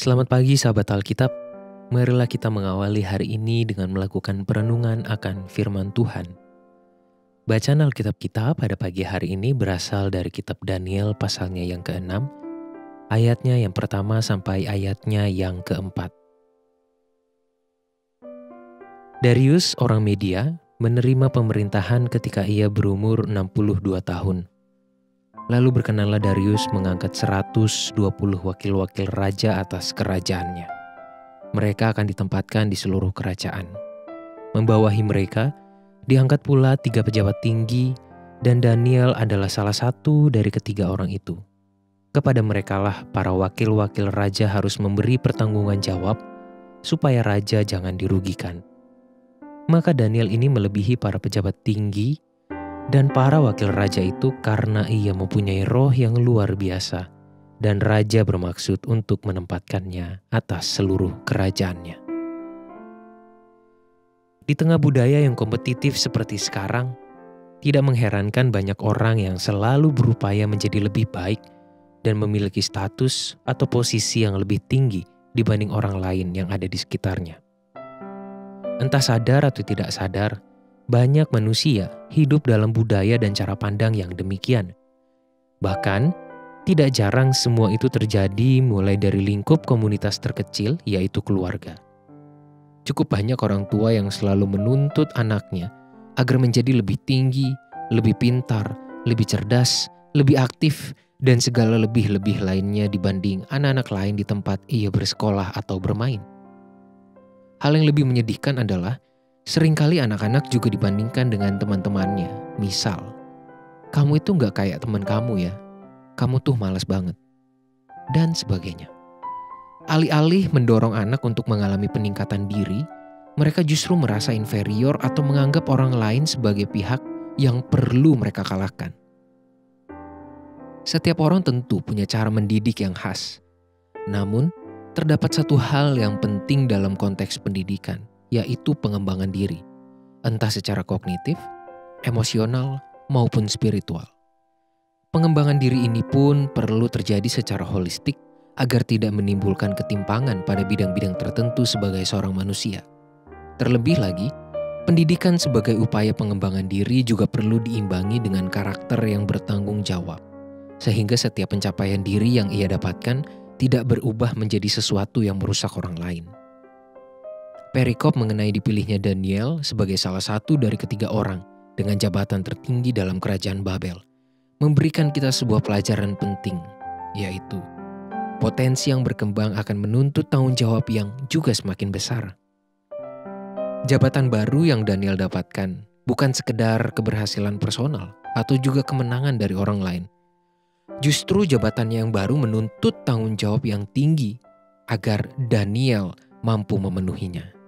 Selamat pagi sahabat Alkitab. Marilah kita mengawali hari ini dengan melakukan perenungan akan firman Tuhan. Bacaan Alkitab kita pada pagi hari ini berasal dari kitab Daniel pasalnya yang ke-6, ayatnya yang pertama sampai ayatnya yang keempat. Darius, orang media, menerima pemerintahan ketika ia berumur 62 tahun. Lalu berkenanlah Darius mengangkat 120 wakil-wakil raja atas kerajaannya. Mereka akan ditempatkan di seluruh kerajaan. Membawahi mereka, diangkat pula tiga pejabat tinggi, dan Daniel adalah salah satu dari ketiga orang itu. Kepada merekalah para wakil-wakil raja harus memberi pertanggungan jawab supaya raja jangan dirugikan. Maka Daniel ini melebihi para pejabat tinggi dan para wakil raja itu karena ia mempunyai roh yang luar biasa, dan raja bermaksud untuk menempatkannya atas seluruh kerajaannya. Di tengah budaya yang kompetitif seperti sekarang, tidak mengherankan banyak orang yang selalu berupaya menjadi lebih baik dan memiliki status atau posisi yang lebih tinggi dibanding orang lain yang ada di sekitarnya. Entah sadar atau tidak sadar, banyak manusia hidup dalam budaya dan cara pandang yang demikian. Bahkan, tidak jarang semua itu terjadi mulai dari lingkup komunitas terkecil, yaitu keluarga. Cukup banyak orang tua yang selalu menuntut anaknya agar menjadi lebih tinggi, lebih pintar, lebih cerdas, lebih aktif, dan segala lebih-lebih lainnya dibanding anak-anak lain di tempat ia bersekolah atau bermain. Hal yang lebih menyedihkan adalah Seringkali anak-anak juga dibandingkan dengan teman-temannya. Misal, kamu itu nggak kayak teman kamu ya. Kamu tuh malas banget. Dan sebagainya. Alih-alih mendorong anak untuk mengalami peningkatan diri, mereka justru merasa inferior atau menganggap orang lain sebagai pihak yang perlu mereka kalahkan. Setiap orang tentu punya cara mendidik yang khas. Namun, terdapat satu hal yang penting dalam konteks pendidikan, yaitu pengembangan diri, entah secara kognitif, emosional, maupun spiritual. Pengembangan diri ini pun perlu terjadi secara holistik agar tidak menimbulkan ketimpangan pada bidang-bidang tertentu sebagai seorang manusia. Terlebih lagi, pendidikan sebagai upaya pengembangan diri juga perlu diimbangi dengan karakter yang bertanggung jawab, sehingga setiap pencapaian diri yang ia dapatkan tidak berubah menjadi sesuatu yang merusak orang lain. Perikop mengenai dipilihnya Daniel sebagai salah satu dari ketiga orang dengan jabatan tertinggi dalam kerajaan Babel, memberikan kita sebuah pelajaran penting, yaitu potensi yang berkembang akan menuntut tanggung jawab yang juga semakin besar. Jabatan baru yang Daniel dapatkan bukan sekedar keberhasilan personal atau juga kemenangan dari orang lain. Justru jabatan yang baru menuntut tanggung jawab yang tinggi agar Daniel mampu memenuhinya.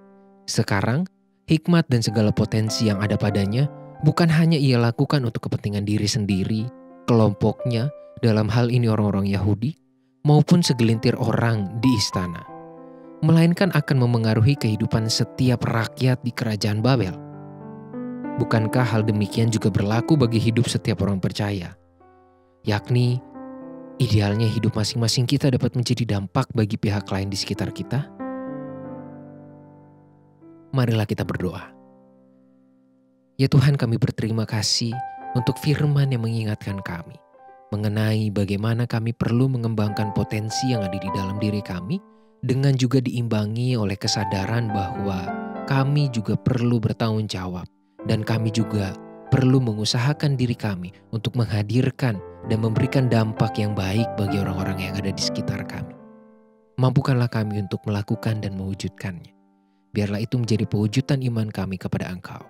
Sekarang, hikmat dan segala potensi yang ada padanya bukan hanya ia lakukan untuk kepentingan diri sendiri, kelompoknya, dalam hal ini orang-orang Yahudi, maupun segelintir orang di istana, melainkan akan memengaruhi kehidupan setiap rakyat di kerajaan Babel. Bukankah hal demikian juga berlaku bagi hidup setiap orang percaya? Yakni, idealnya hidup masing-masing kita dapat menjadi dampak bagi pihak lain di sekitar kita? Marilah kita berdoa. Ya Tuhan kami berterima kasih untuk firman yang mengingatkan kami mengenai bagaimana kami perlu mengembangkan potensi yang ada di dalam diri kami dengan juga diimbangi oleh kesadaran bahwa kami juga perlu bertanggung jawab dan kami juga perlu mengusahakan diri kami untuk menghadirkan dan memberikan dampak yang baik bagi orang-orang yang ada di sekitar kami. Mampukanlah kami untuk melakukan dan mewujudkannya. Biarlah itu menjadi pewujudan iman kami kepada Engkau.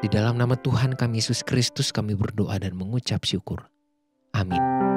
Di dalam nama Tuhan kami Yesus Kristus kami berdoa dan mengucap syukur. Amin.